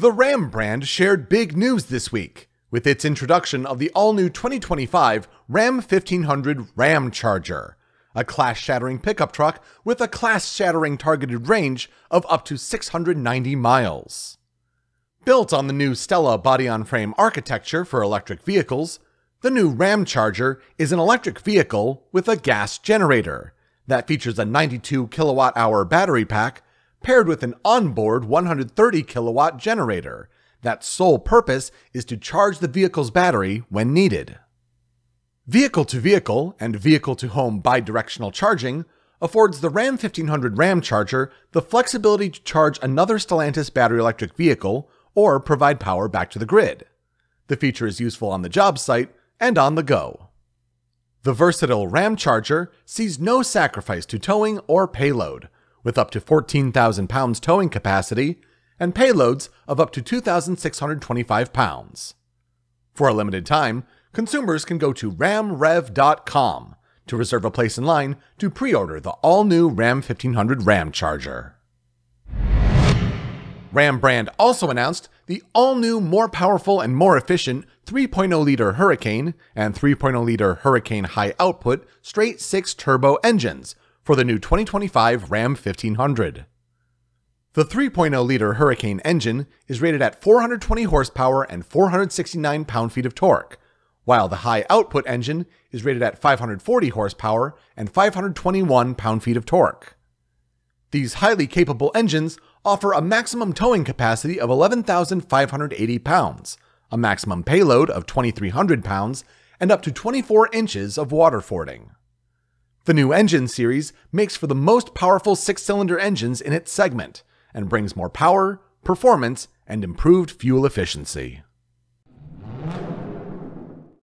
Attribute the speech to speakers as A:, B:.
A: The Ram brand shared big news this week with its introduction of the all new 2025 Ram 1500 Ramcharger, a class shattering pickup truck with a class shattering targeted range of up to 690 miles. Built on the new STLA body on frame architecture for electric vehicles, the new Ramcharger is an electric vehicle with a gas generator that features a 92 kilowatt hour battery pack paired with an onboard 130 kilowatt generator. That sole purpose is to charge the vehicle's battery when needed. Vehicle to vehicle and vehicle to home bidirectional charging affords the Ram 1500 Ramcharger the flexibility to charge another Stellantis battery electric vehicle or provide power back to the grid. The feature is useful on the job site and on the go. The versatile Ramcharger sees no sacrifice to towing or payload, with up to 14,000 pounds towing capacity and payloads of up to 2,625 pounds. For a limited time, consumers can go to ramrev.com to reserve a place in line to pre order the all new Ram 1500 Ramcharger. Ram brand also announced the all new, more powerful, and more efficient 3.0 liter Hurricane and 3.0 liter Hurricane high output straight 6 turbo engines for the new 2025 Ram 1500. The 3.0 liter Hurricane engine is rated at 420 horsepower and 469 pound feet of torque, while the high output engine is rated at 540 horsepower and 521 pound feet of torque. These highly capable engines offer a maximum towing capacity of 11,580 pounds, a maximum payload of 2,300 pounds, and up to 24 inches of waterfording. The new engine series makes for the most powerful six cylinder engines in its segment and brings more power, performance, and improved fuel efficiency.